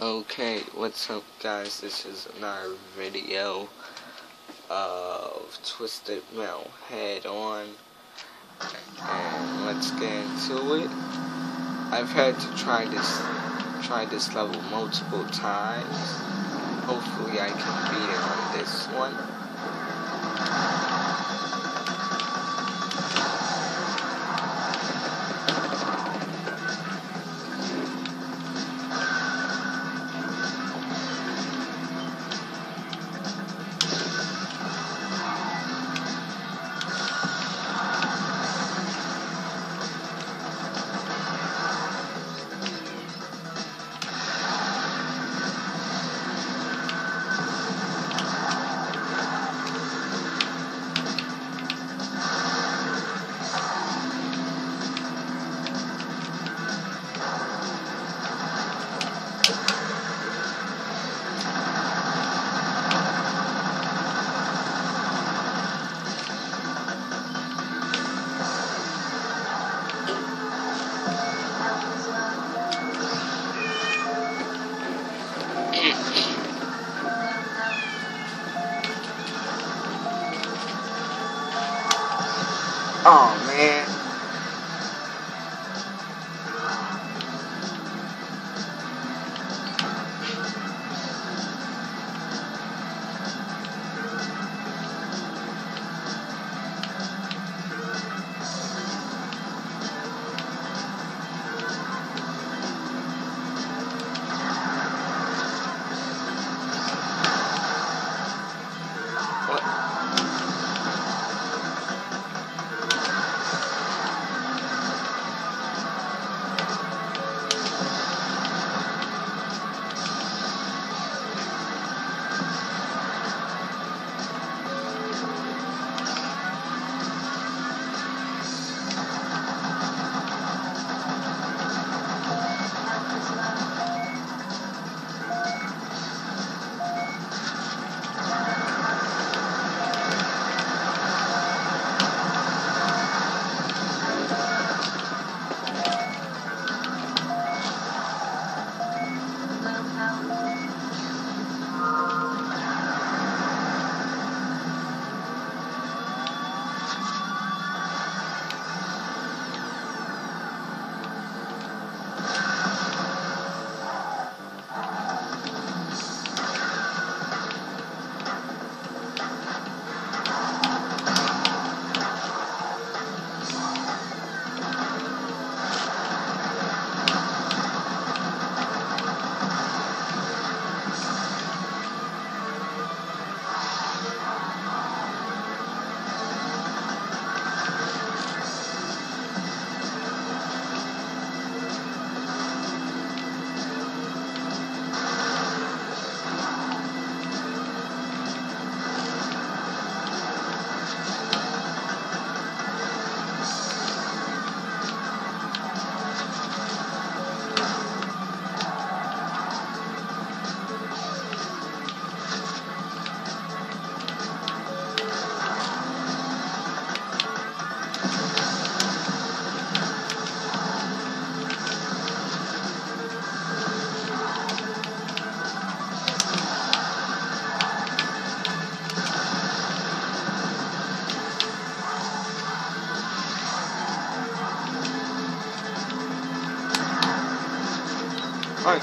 Okay, what's up guys? This is another video of Twisted Metal Head On and let's get into it. I've had to try this try this level multiple times. Hopefully I can beat it on this one.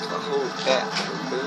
Like to hold that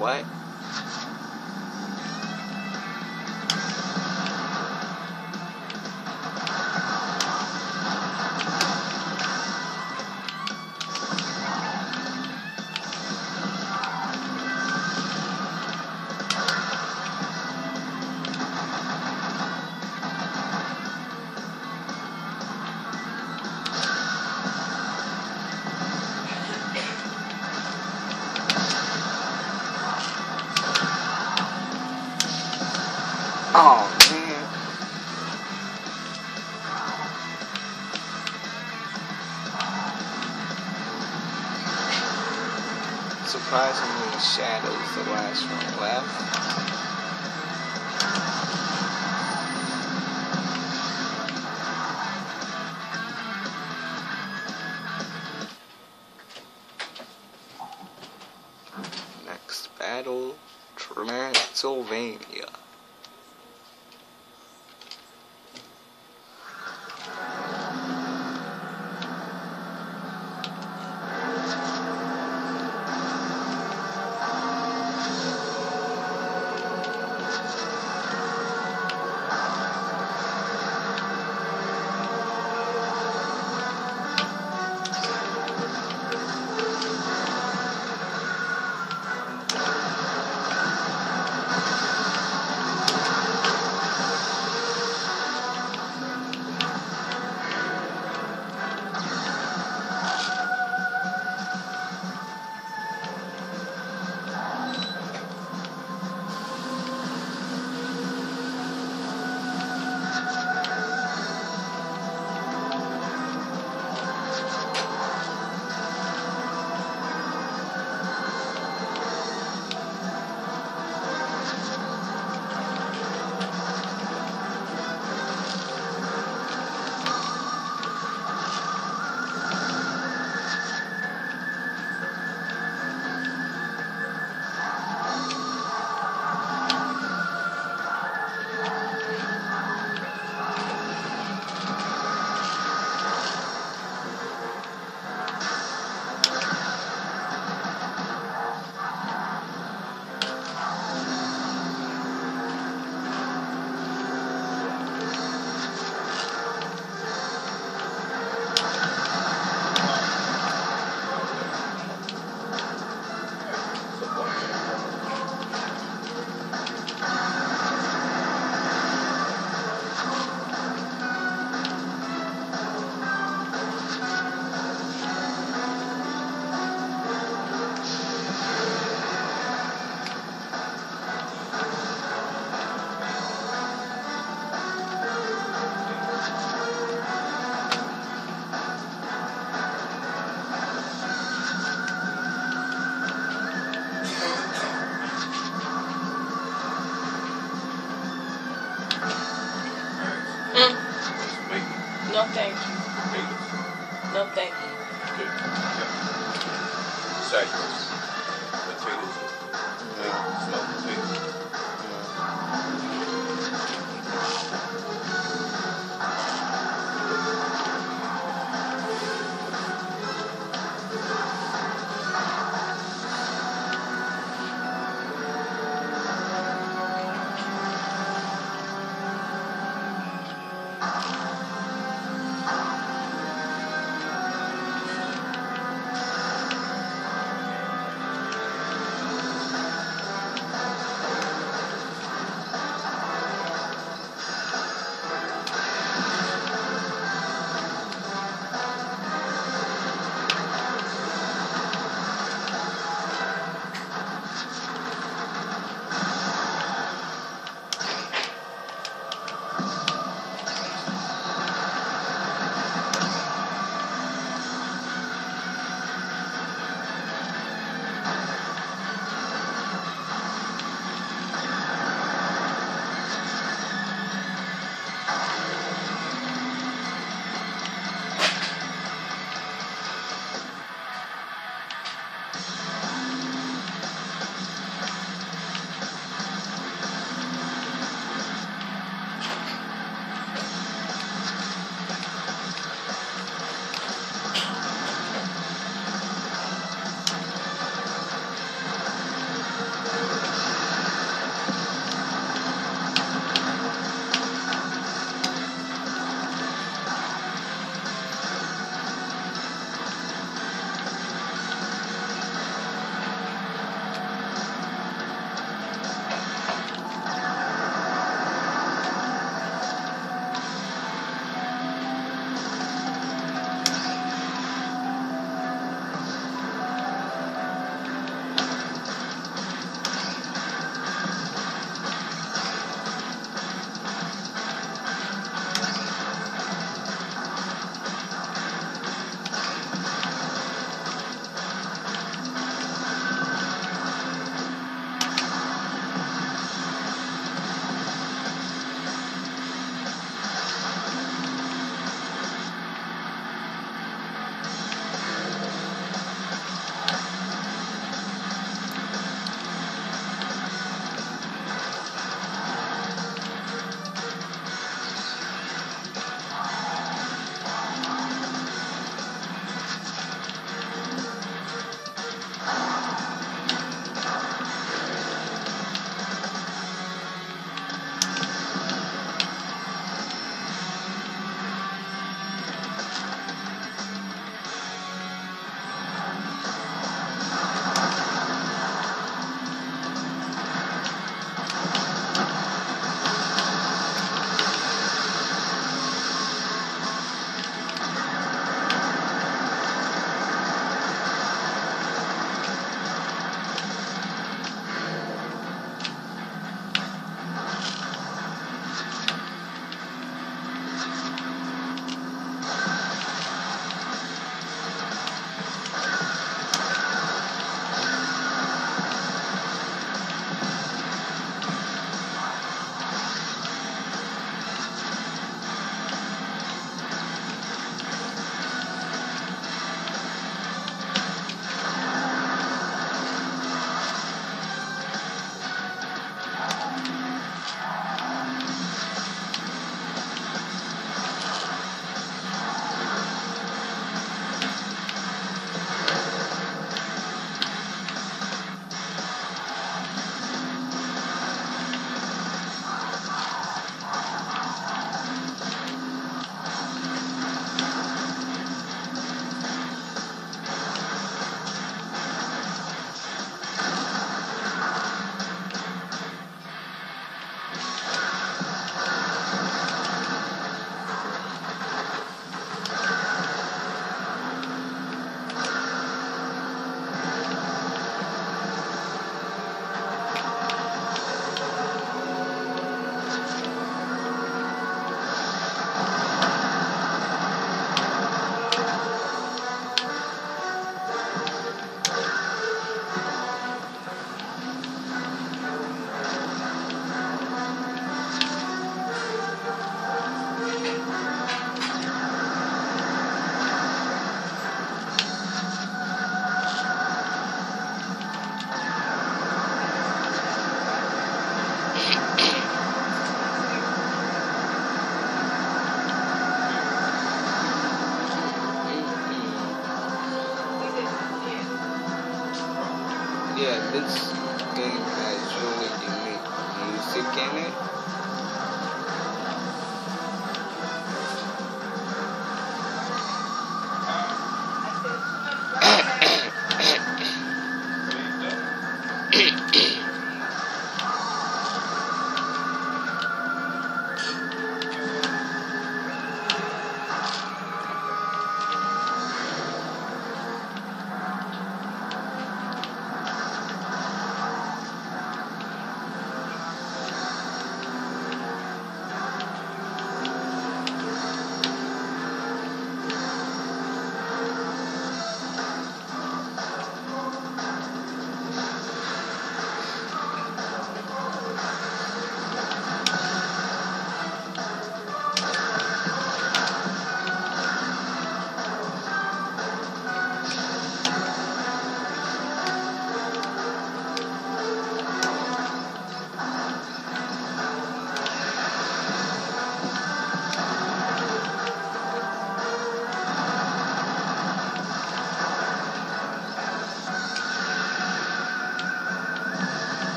What? Shadow's the last one left. Next battle, Transylvania.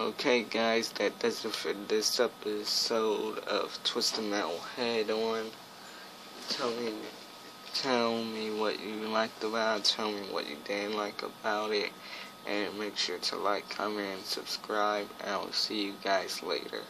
Okay, guys, that does it for this episode of Twisted Metal Head On. Tell me, tell me what you liked about it. Tell me what you didn't like about it. And make sure to like, comment, and subscribe. And I'll see you guys later.